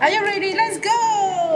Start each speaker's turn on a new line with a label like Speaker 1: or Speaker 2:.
Speaker 1: Are you ready? Let's go!